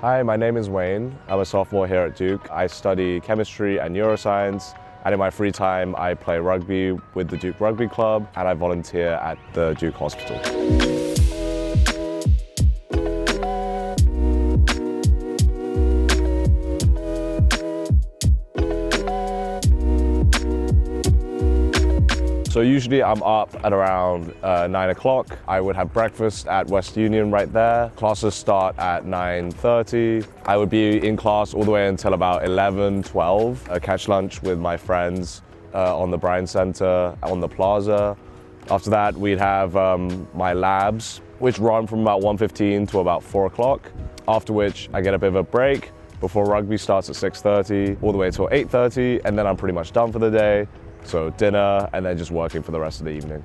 Hi, my name is Wayne. I'm a sophomore here at Duke. I study chemistry and neuroscience, and in my free time, I play rugby with the Duke Rugby Club, and I volunteer at the Duke Hospital. So usually I'm up at around uh, 9 o'clock. I would have breakfast at West Union right there. Classes start at 9.30. I would be in class all the way until about 11, 12. I catch lunch with my friends uh, on the Bryan Center, on the plaza. After that, we'd have um, my labs, which run from about 1.15 to about 4 o'clock. After which, I get a bit of a break before rugby starts at 6.30, all the way till 8.30, and then I'm pretty much done for the day. So dinner and then just working for the rest of the evening.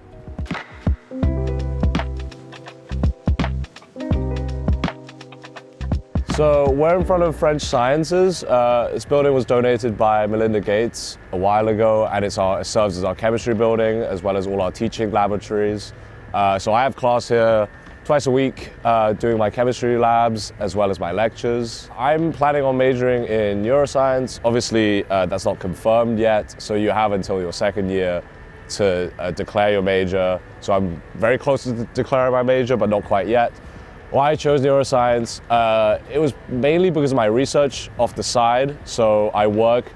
So we're in front of French Sciences. Uh, this building was donated by Melinda Gates a while ago and it's our, it serves as our chemistry building as well as all our teaching laboratories. Uh, so I have class here twice a week uh, doing my chemistry labs as well as my lectures. I'm planning on majoring in neuroscience. Obviously, uh, that's not confirmed yet, so you have until your second year to uh, declare your major. So I'm very close to declaring my major, but not quite yet. Why I chose neuroscience? Uh, it was mainly because of my research off the side. So I work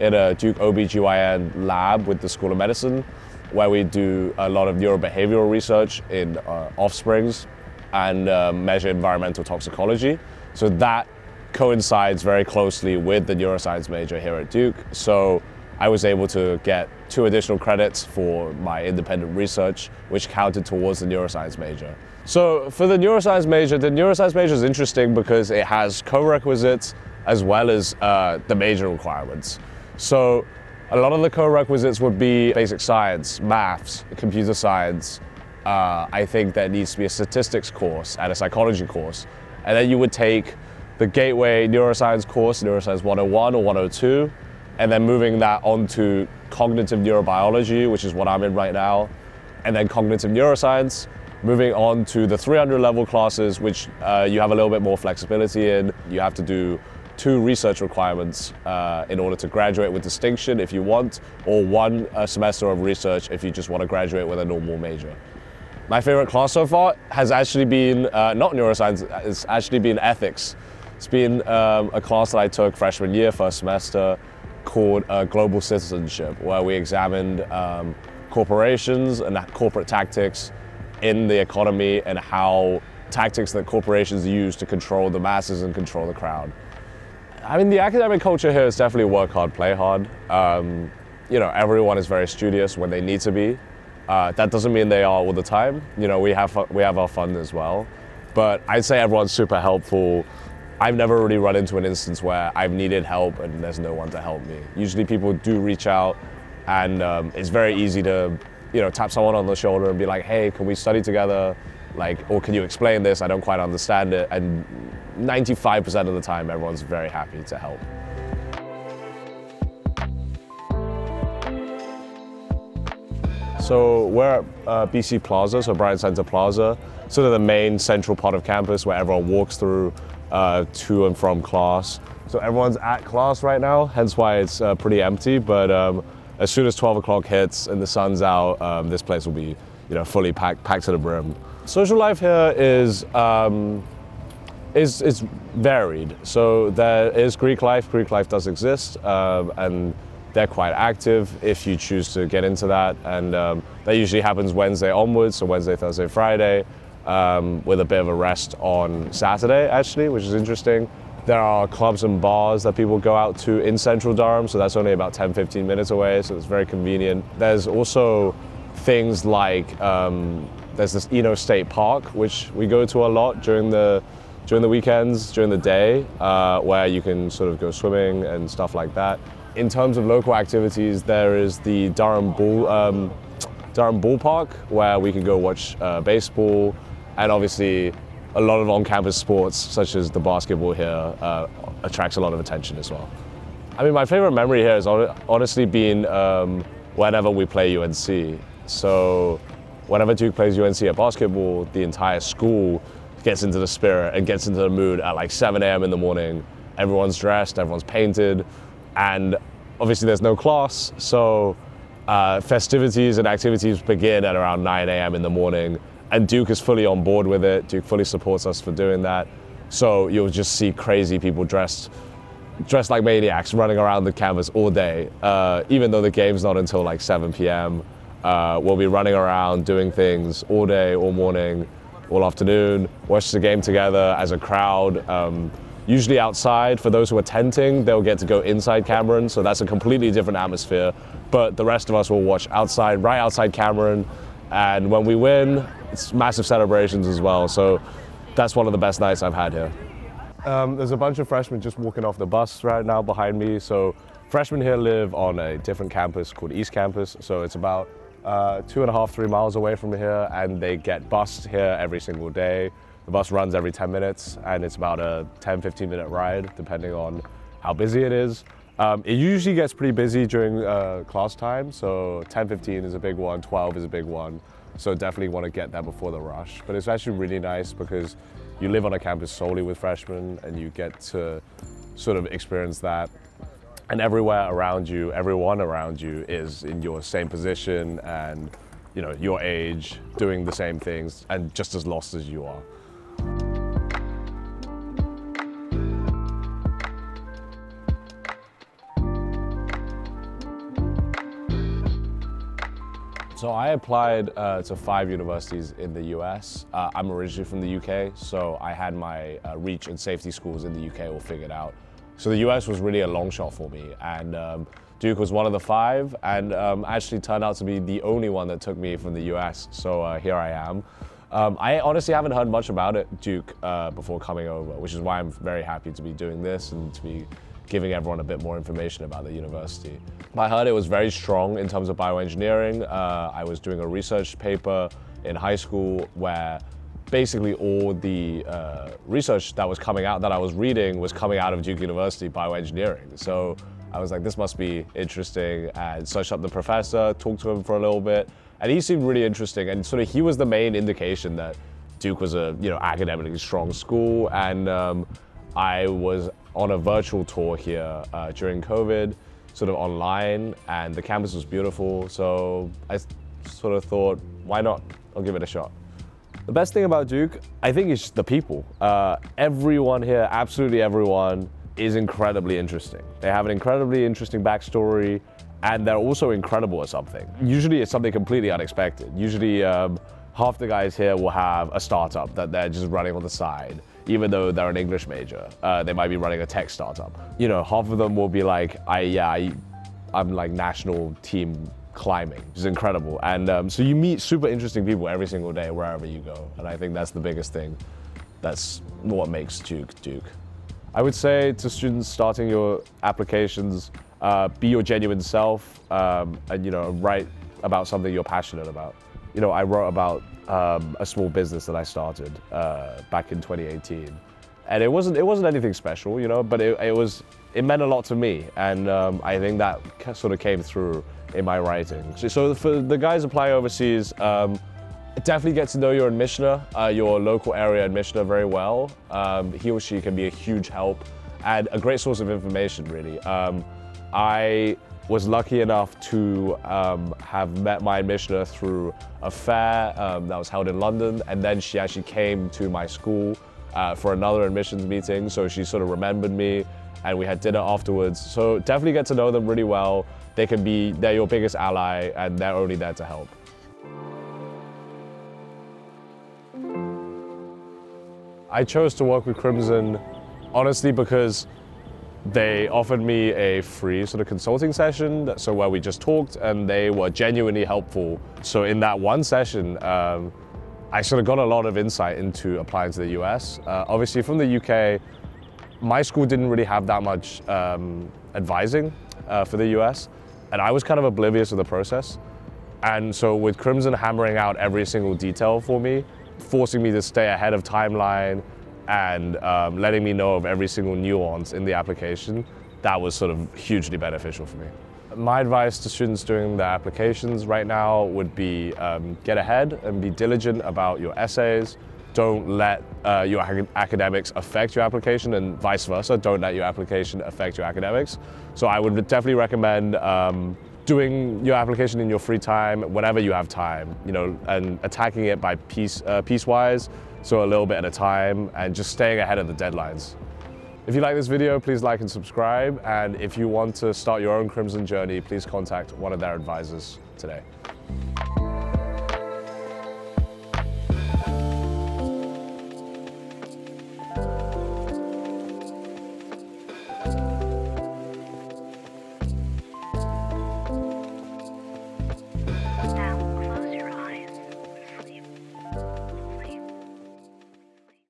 in a Duke OBGYN lab with the School of Medicine where we do a lot of neurobehavioral research in uh, offsprings and uh, measure environmental toxicology. So that coincides very closely with the neuroscience major here at Duke. So I was able to get two additional credits for my independent research, which counted towards the neuroscience major. So for the neuroscience major, the neuroscience major is interesting because it has co-requisites as well as uh, the major requirements. So a lot of the co-requisites would be basic science, maths, computer science. Uh, I think there needs to be a statistics course and a psychology course. And then you would take the Gateway Neuroscience course, Neuroscience 101 or 102, and then moving that onto cognitive neurobiology, which is what I'm in right now, and then cognitive neuroscience, moving on to the 300 level classes, which uh, you have a little bit more flexibility in. You have to do two research requirements uh, in order to graduate with distinction if you want, or one semester of research if you just want to graduate with a normal major. My favorite class so far has actually been uh, not neuroscience, it's actually been ethics. It's been um, a class that I took freshman year, first semester, called uh, Global Citizenship, where we examined um, corporations and corporate tactics in the economy and how tactics that corporations use to control the masses and control the crowd. I mean, the academic culture here is definitely work hard, play hard. Um, you know, everyone is very studious when they need to be. Uh, that doesn't mean they are all the time. You know, we have we have our fun as well. But I'd say everyone's super helpful. I've never really run into an instance where I've needed help and there's no one to help me. Usually people do reach out, and um, it's very easy to, you know, tap someone on the shoulder and be like, "Hey, can we study together?" Like, or can you explain this? I don't quite understand it. And 95% of the time, everyone's very happy to help. So we're at uh, BC Plaza, so Bryan Center Plaza, sort of the main central part of campus where everyone walks through uh, to and from class. So everyone's at class right now, hence why it's uh, pretty empty. But um, as soon as 12 o'clock hits and the sun's out, um, this place will be, you know, fully packed, packed to the brim. Social life here is um, is, is varied. So there is Greek life. Greek life does exist, um, and they're quite active if you choose to get into that. And um, that usually happens Wednesday onwards, so Wednesday, Thursday, Friday, um, with a bit of a rest on Saturday, actually, which is interesting. There are clubs and bars that people go out to in central Durham, so that's only about 10, 15 minutes away, so it's very convenient. There's also things like um, there's this Eno State Park, which we go to a lot during the during the weekends, during the day, uh, where you can sort of go swimming and stuff like that. In terms of local activities, there is the Durham Bull, um, Durham Ballpark, where we can go watch uh, baseball, and obviously a lot of on-campus sports, such as the basketball here, uh, attracts a lot of attention as well. I mean, my favorite memory here has honestly been um, whenever we play UNC. So whenever Duke plays UNC at basketball, the entire school gets into the spirit and gets into the mood at like 7 a.m. in the morning. Everyone's dressed, everyone's painted, and obviously there's no class, so uh, festivities and activities begin at around 9 a.m. in the morning, and Duke is fully on board with it. Duke fully supports us for doing that. So you'll just see crazy people dressed dressed like maniacs running around the canvas all day. Uh, even though the game's not until like 7 p.m., uh, we'll be running around doing things all day, all morning, all afternoon, watch the game together as a crowd. Um, usually outside, for those who are tenting, they'll get to go inside Cameron, so that's a completely different atmosphere. But the rest of us will watch outside, right outside Cameron, and when we win, it's massive celebrations as well. So that's one of the best nights I've had here. Um, there's a bunch of freshmen just walking off the bus right now behind me. So freshmen here live on a different campus called East Campus. So it's about uh, two and a half, three miles away from here, and they get bused here every single day. The bus runs every 10 minutes, and it's about a 10, 15 minute ride, depending on how busy it is. Um, it usually gets pretty busy during uh, class time, so 10, 15 is a big one, 12 is a big one. So definitely want to get there before the rush. But it's actually really nice because you live on a campus solely with freshmen and you get to sort of experience that. And everywhere around you, everyone around you is in your same position and you know, your age, doing the same things and just as lost as you are. So I applied uh, to five universities in the US. Uh, I'm originally from the UK, so I had my uh, reach and safety schools in the UK all figured out. So the US was really a long shot for me, and um, Duke was one of the five, and um, actually turned out to be the only one that took me from the US. So uh, here I am. Um, I honestly haven't heard much about it, Duke, uh, before coming over, which is why I'm very happy to be doing this and to be giving everyone a bit more information about the university. I heard it was very strong in terms of bioengineering. Uh, I was doing a research paper in high school where basically all the uh, research that was coming out that I was reading was coming out of Duke University bioengineering. So I was like, this must be interesting and searched up the professor, talked to him for a little bit, and he seemed really interesting. And sort of he was the main indication that Duke was a you know academically strong school, and um, I was on a virtual tour here uh, during COVID sort of online and the campus was beautiful. So I sort of thought, why not? I'll give it a shot. The best thing about Duke, I think, is the people. Uh, everyone here, absolutely everyone, is incredibly interesting. They have an incredibly interesting backstory and they're also incredible at something. Usually it's something completely unexpected. Usually um, half the guys here will have a startup that they're just running on the side even though they're an English major. Uh, they might be running a tech startup. You know, half of them will be like, I yeah, I, I'm like national team climbing, is incredible. And um, so you meet super interesting people every single day wherever you go. And I think that's the biggest thing. That's what makes Duke Duke. I would say to students starting your applications, uh, be your genuine self, um, and you know, write about something you're passionate about. You know, I wrote about um, a small business that I started uh, back in 2018, and it wasn't it wasn't anything special, you know, but it, it was it meant a lot to me, and um, I think that sort of came through in my writing. So, for the guys applying overseas, um, definitely get to know your admissioner, uh, your local area admissioner very well. Um, he or she can be a huge help and a great source of information, really. Um, I was lucky enough to um, have met my admissioner through a fair um, that was held in London, and then she actually came to my school uh, for another admissions meeting, so she sort of remembered me, and we had dinner afterwards. So definitely get to know them really well. They can be, they're your biggest ally, and they're only there to help. I chose to work with Crimson honestly because they offered me a free sort of consulting session, so where we just talked, and they were genuinely helpful. So in that one session, um, I sort of got a lot of insight into applying to the US. Uh, obviously, from the UK, my school didn't really have that much um, advising uh, for the US, and I was kind of oblivious of the process. And so with Crimson hammering out every single detail for me, forcing me to stay ahead of timeline, and um, letting me know of every single nuance in the application, that was sort of hugely beneficial for me. My advice to students doing their applications right now would be um, get ahead and be diligent about your essays. Don't let uh, your academics affect your application and vice versa. Don't let your application affect your academics. So I would definitely recommend um, doing your application in your free time, whenever you have time, you know, and attacking it by piece, uh, piecewise, so a little bit at a time, and just staying ahead of the deadlines. If you like this video, please like and subscribe, and if you want to start your own Crimson journey, please contact one of their advisors today.